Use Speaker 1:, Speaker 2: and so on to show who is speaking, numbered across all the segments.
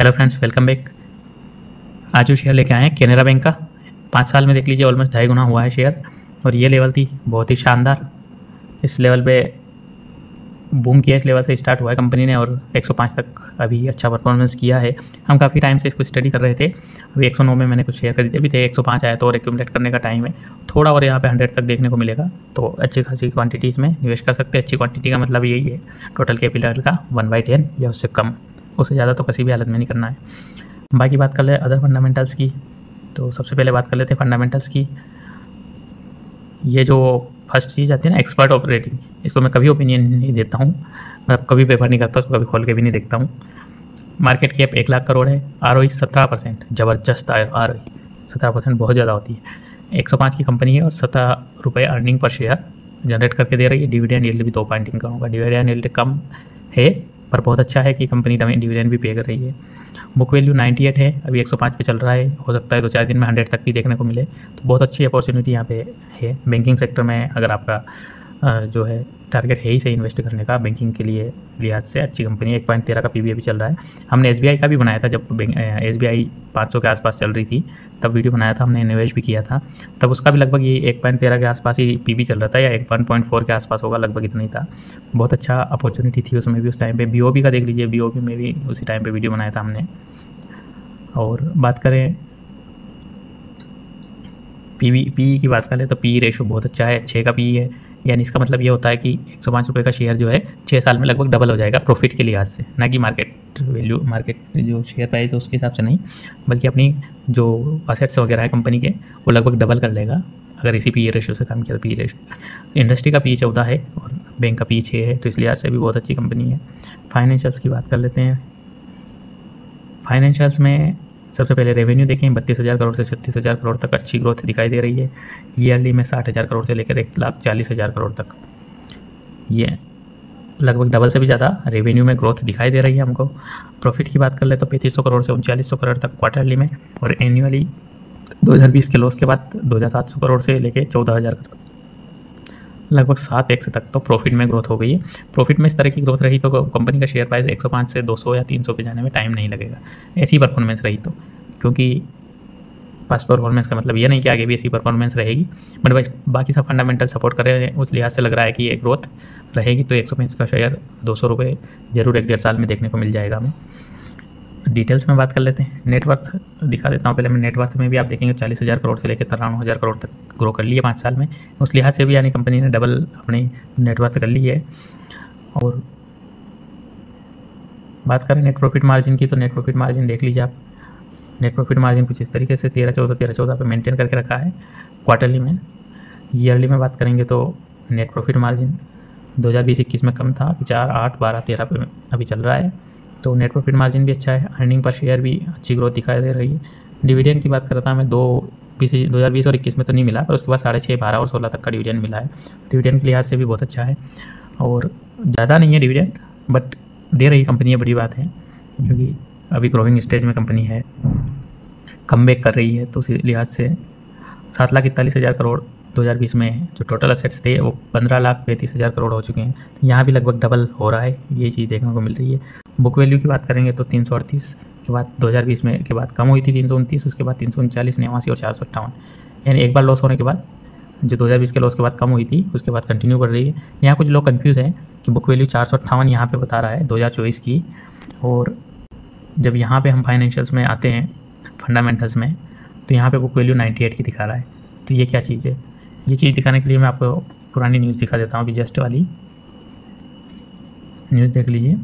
Speaker 1: Hello friends welcome back आज जो share लेके आए हैं कैनरा बैंक का, पाँच साल में देख लीजिए ऑलमोस्ट ढाई गुना हुआ है शेयर और ये लेवल थी, बहुत ही शानदार। इस लेवल पे बूम किया इस लेवल से स्टार्ट हुआ है कंपनी ने, और 105 तक अभी अच्छा परफॉर्मेंस किया है। हम काफ़ी टाइम से इसको स्टडी कर रहे थे, अभी 109 में मैंने कुछ शेयर खरीदे, अभी थे 105 आया तो और एक्यूमलेट करने का टाइम है। थोड़ा और यहाँ पे 100 तक देखने को मिलेगा तो अच्छी खासी क्वांटिटी में निवेश कर सकते अच्छी क्वांटिटी का मतलब यही है टोटल कैपिटल का वन बाई टेन या उससे कम। उससे ज़्यादा तो किसी भी हालत में नहीं करना है। बाकी बात कर ले अदर फंडामेंटल्स की तो सबसे पहले बात कर लेते हैं फंडामेंटल्स की। ये जो फ़र्स्ट चीज़ आती है ना एक्सपर्ट ऑपरेटिंग इसको मैं कभी ओपिनियन नहीं देता हूँ। मतलब कभी पेपर नहीं करता, उसको कभी खोल के भी नहीं देखता हूँ। मार्केट कैप एक लाख करोड़ है आर ओ सत्रह परसेंट, ज़बरदस्त आर ओ सत्रह परसेंट बहुत ज़्यादा होती है। एक सौ पाँच की कंपनी है और सत्रह रुपये अर्निंग पर शेयर जनरेट करके दे रही है। डिविडेंड यील्ड भी दो पॉइंट इनका होगा। डिविडेंड यील्ड कम है पर बहुत अच्छा है कि कंपनी डिविडेंड भी पे कर रही है। बुक वैल्यू 98 है, अभी 105 पे चल रहा है, हो सकता है दो चार दिन में 100 तक भी देखने को मिले। तो बहुत अच्छी अपॉर्चुनिटी यहाँ पे है। बैंकिंग सेक्टर में अगर आपका जो है टारगेट है ही सही इन्वेस्ट करने का बैंकिंग के लिए लिहाज से। अच्छी कंपनी एक पॉइंट तेरह का पी भी चल रहा है। हमने एसबीआई का भी बनाया था जब एस बी आई के आसपास चल रही थी, तब वीडियो बनाया था, हमने इन्वेस्ट भी किया था। तब उसका भी लगभग ये एक पॉइंट तेरह के आसपास ही पी चल रहा था, या एक वन पॉइंट फोर के आसपास होगा, लगभग इतना ही था। बहुत अच्छा अपॉर्चुनिटी थी उसमें भी उस टाइम पे। बी का देख लीजिए बी में भी उसी टाइम पे वीडियो बनाया था हमने। और बात करें पी वी की बात करें तो पी रेशो बहुत अच्छा है छः का पी है। यानी इसका मतलब ये होता है कि एक सौ पाँच रुपये का शेयर जो है छः साल में लगभग डबल हो जाएगा प्रॉफिट के लिहाज से। ना कि मार्केट वैल्यू मार्केट जो शेयर प्राइस है उसके हिसाब से नहीं, बल्कि अपनी जो असेट्स वगैरह है कंपनी के, वो लगभग डबल कर लेगा, अगर इसी पी रेशो से काम किया तो पी रेशो इंडस्ट्री का पी चौदह है और बैंक का पी छः है तो इस लिहाज से भी बहुत अच्छी कंपनी है। फाइनेंशियल्स की बात कर लेते हैं। फाइनेंशियल्स में सबसे पहले रेवेन्यू देखें, बत्तीस हज़ार करोड़ से छत्तीस हज़ार करोड़ तक अच्छी ग्रोथ दिखाई दे रही है। ईयरली में साठ हज़ार करोड़ से लेकर एक लाख चालीस हज़ार करोड़ तक। ये लगभग डबल से भी ज़्यादा रेवेन्यू में ग्रोथ दिखाई दे रही है हमको। प्रॉफिट की बात कर ले तो पैंतीस सौ करोड़ से उनचालीस सौ करोड़ तक क्वार्टरली में और एनुअली 2020 के लॉस के बाद दो हज़ार सात सौ करोड़ से लेके चौदह करोड़ लगभग सात एक एक्स तक तो प्रॉफिट में ग्रोथ हो गई है। प्रॉफिट में इस तरह की ग्रोथ रही तो कंपनी का शेयर प्राइस 105 से 200 या 300 पे जाने में टाइम नहीं लगेगा। ऐसी परफॉर्मेंस रही तो क्योंकि पास परफॉर्मेंस का मतलब ये नहीं कि आगे भी ऐसी परफॉर्मेंस रहेगी बट भाई बाकी सब फंडामेंटल सपोर्ट कर रहे हैं। उस लिहाज से लग रहा है कि ये ग्रोथ रहेगी तो एक सौ का शेयर दो सौ ज़रूर एक डेढ़ साल में देखने को मिल जाएगा हमें। डिटेल्स में बात कर लेते हैं। नेटवर्थ दिखा देता हूँ। पहले मैं नेटवर्थ में भी आप देखेंगे, चालीस हज़ार करोड़ से लेकर तिरानवे हज़ार करोड़ तक ग्रो कर लिया पाँच साल में। उस लिहाज से भी यानी कंपनी ने डबल अपनी नेटवर्थ कर ली है। और बात करें नेट प्रॉफिट मार्जिन की तो नेट प्रॉफिट मार्जिन देख लीजिए आप। नेट प्रॉफिट मार्जिन कुछ इस तरीके से तेरह चौदह तेरह चौदह पर मेंटेन करके रखा है क्वार्टरली में। ईयरली में बात करेंगे तो नेट प्रॉफिट मार्जिन दो हज़ार बीस इक्कीस में कम था चार आठ बारह तेरह पे अभी चल रहा है। तो नेट प्रॉफिट मार्जिन भी अच्छा है अर्निंग पर शेयर भी अच्छी ग्रोथ दिखाई दे रही है। डिविडेंड की बात करता मैं, दो बीस, दो हज़ार बीस और इक्कीस में तो नहीं मिला, पर उसके बाद साढ़े छः बारह और सोलह तक का डिविडेंड मिला है। डिविडेंड के लिहाज से भी बहुत अच्छा है और ज़्यादा नहीं है डिविडेंड बट दे रही कंपनी है, बड़ी बात है, क्योंकि अभी ग्रोइंग स्टेज में कंपनी है कम कर रही है तो उसी लिहाज से सात लाख इकतालीस हज़ार करोड़ 2020 में जो टोटल असेट्स थे, वो पंद्रह लाख पैंतीस हज़ार करोड़ हो चुके हैं। तो यहाँ भी लगभग डबल हो रहा है, ये चीज़ देखने को मिल रही है। बुक वैल्यू की बात करेंगे तो तीन सौ अड़तीस के बाद 2020 में के बाद कम हुई थी तीन उसके बाद तीन सौ उनचालीस और चार सौ अट्ठावन। यानी एक बार लॉस होने के बाद, जो 2020 के लॉस के बाद कम हुई थी, उसके बाद कंटिन्यू कर रही है। यहाँ कुछ लोग कंफ्यूज हैं कि बुक वैल्यू चार सौ अट्ठावन यहाँ पर बता रहा है 2024 की। और जब यहाँ पे हम फाइनेंशियल्स में आते हैं फंडामेंटल्स में तो यहाँ पे बुक वैल्यू 98 की दिखा रहा है। तो ये क्या चीज़ है? ये चीज़ दिखाने के लिए मैं आपको पुरानी न्यूज़ दिखा देता हूँ, अभी जस्ट वाली। न्यूज़ देख लीजिए।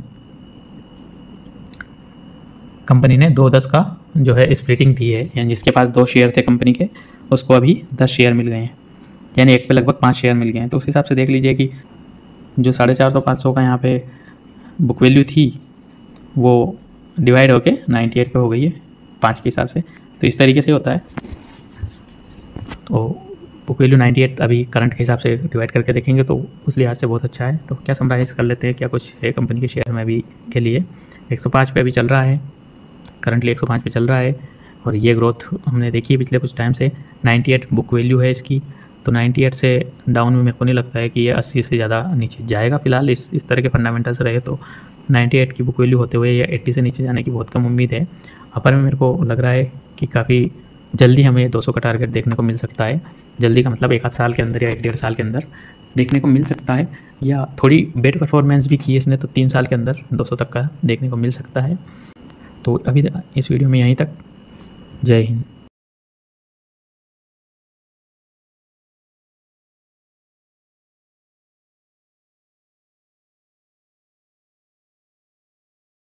Speaker 1: कंपनी ने दो दस का जो है स्प्लिटिंग दी है, यानी जिसके पास दो शेयर थे कंपनी के, उसको अभी दस शेयर मिल गए हैं। यानी एक पे लगभग पाँच शेयर मिल गए हैं। तो उस हिसाब से देख लीजिए कि जो साढ़े चार सौ, पाँच सौ का यहाँ पे बुक वैल्यू थी, वो डिवाइड होके नाइन्टी एट पे हो गई है, पाँच के हिसाब से। तो इस तरीके से होता है। तो बुक वैल्यू 98 अभी करंट के हिसाब से डिवाइड करके देखेंगे तो उस लिहाज से बहुत अच्छा है। तो क्या समराइज कर लेते हैं, क्या कुछ है कंपनी के शेयर में अभी के लिए। 105 पे अभी चल रहा है। करंटली 105 पे चल रहा है और ये ग्रोथ हमने देखी है पिछले कुछ टाइम से। 98 बुक वैल्यू है इसकी। तो 98 से डाउन में मेरे को नहीं लगता है कि ये 80 से ज़्यादा नीचे जाएगा फ़िलहाल। इस इस तरह के फंडामेंटल्स रहे तो 98 की बुक वैल्यू होते हुए या 80 से नीचे जाने की बहुत कम उम्मीद है। अपर में मेरे को लग रहा है कि काफ़ी जल्दी हमें 200 का टारगेट देखने को मिल सकता है। जल्दी का मतलब एक आध साल के अंदर या एक डेढ़ साल के अंदर देखने को मिल सकता है या थोड़ी बेटर परफॉर्मेंस भी की है इसने तो तीन साल के अंदर 200 तक का देखने को मिल सकता है। तो अभी इस वीडियो में यहीं तक। जय हिंद।